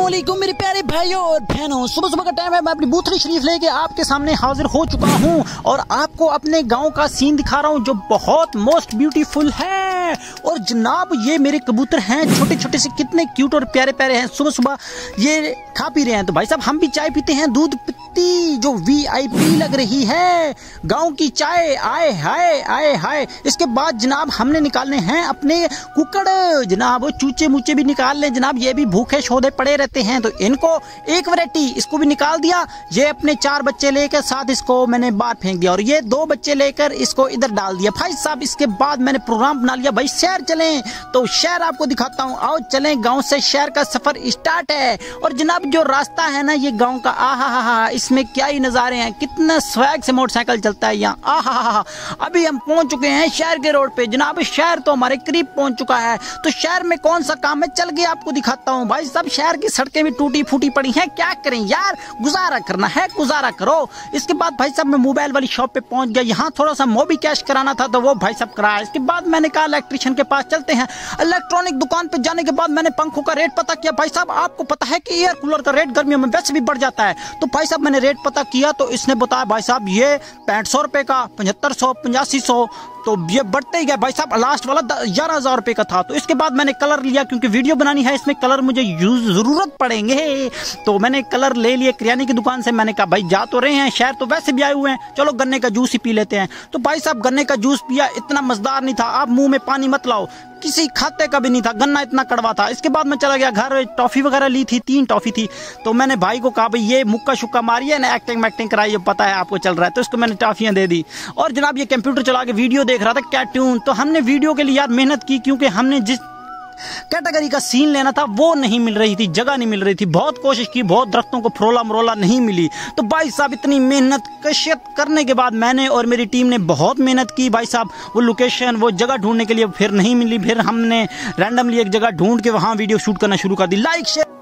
असलम मेरे प्यारे भाइयों और बहनों। सुबह सुबह का टाइम है, मैं अपनी बूथरी शरीफ लेके आपके सामने हाजिर हो चुका हूँ और आपको अपने गाँव का सीन दिखा रहा हूँ, जो बहुत मोस्ट ब्यूटीफुल है। और जनाब, ये मेरे कबूतर हैं छोटे छोटे से कितने क्यूट और प्यारे प्यारे हैं। सुबह सुबह ये खा पी रहे हैं। तो भाई साहब, हम भी चाय पीते हैं। दूध पीती जो वीआईपी लग रही है, गाँव की चाय। आए, हाय आए, हाय। इसके बाद जनाब, हमने निकालने हैं अपने कुकड़। जनाब चूचे मुचे भी निकाल लें। जनाब, ये भी भूखे शोधे पड़े रहते हैं। तो इनको एक वैरायटी इसको भी निकाल दिया। ये अपने चार बच्चे लेकर साथ इसको मैंने बाहर फेंक दिया। और ये दो बच्चे लेकर इसको इधर डाल दिया। भाई साहब, इसके बाद मैंने प्रोग्राम बना लिया। भाई शहर चलें। तो शहर आपको दिखाता हूँ। आओ चलें, गाँव से शहर का सफ़र स्टार्ट है। और जनाब, जो रास्ता है ना, ये गाँव का आ हा हा, इसमें क्या ही नज़ारे हैं। कितना स्वैग से मोटरसाइकिल चलता है यहाँ। आ हा हा, अभी हम पहुँच चुके हैं शहर के रोड पे। जनाब, शहर तो हमारे करीब पहुँच चुका है। तो शहर में कौन सा काम है? चल के आपको दिखाता हूँ। भाई सब शहर की सड़कें भी टूटी फूटी पड़ी हैं। क्या करें यार? गुजारा करना है, गुजारा करो। इसके बाद भाई साहब, मैं मोबाइल वाली शॉप पे पहुँच गया। यहाँ थोड़ा सा मोबी कैश कराना था तो वो भाई साहब कराया। इसके बाद मैंने कहा इलेक्ट्रिशियन के पास चलते हैं। इलेक्ट्रॉनिक दुकान पे जाने के बाद मैंने पंखों का रेट पता किया। भाई साहब, आपको पता है कि एयर कूलर का रेट गर्मियों में वैसे भी बढ़ जाता है। तो भाई साहब, मैंने रेट पता किया तो इसने बताया, भाई साहब, ये पैंठ सौ रुपए का, पचहत्तर सौ, पचासी सौ तो ये बढ़ते ही गया भाई साहब लास्ट वाला ग्यारह हज़ार रुपए का था। तो इसके बाद मैंने कलर लिया, क्योंकि वीडियो बनानी है, इसमें कलर मुझे यूज़ ज़रूरत पड़ेंगे। तो मैंने कलर ले लिए किराने की दुकान से। मैंने कहा, भाई, जा तो रहे हैं, शहर तो वैसे भी आए हुए हैं। चलो, गन्ने का जूस ही पी लेते हैं। तो भाई साहब, गन्ने का जूस पिया, इतना मजदार नहीं था। आप मुँह में पानी मत लाओ। किसी खाते का भी नहीं था, गन्ना इतना कड़वा था। इसके बाद मैं चला गया घर टॉफी वगैरह ली थी, तीन टॉफी थी। तो मैंने भाई को कहा, भाई, ये मुक्का शुक्का मारिए, ना एक्टिंग वैक्टिंग कराइए, पता है आपको चल रहा है। तो इसको मैंने टॉफ़ियाँ दे दी। और जनाब, ये कंप्यूटर चला के वीडियो देख रहा था कैट्यून तो हमने वीडियो के लिए यार मेहनत की, क्योंकि हमने जिस कैटेगरी का सीन लेना था, वो नहीं मिल रही थी, जगह नहीं मिल रही थी। बहुत कोशिश की, बहुत दरख्तों को फ्रोला मरोला नहीं मिली। तो भाई साहब, इतनी मेहनत, कशियत करने के बाद मैंने और मेरी टीम ने बहुत मेहनत की भाई साहब। वो लोकेशन, वो जगह ढूँढने के लिए फिर नहीं मिली, फिर हमने रैंडमली एक जगह ढूंढ के वहाँ वीडियो शूट करना शुरू कर दी। Like share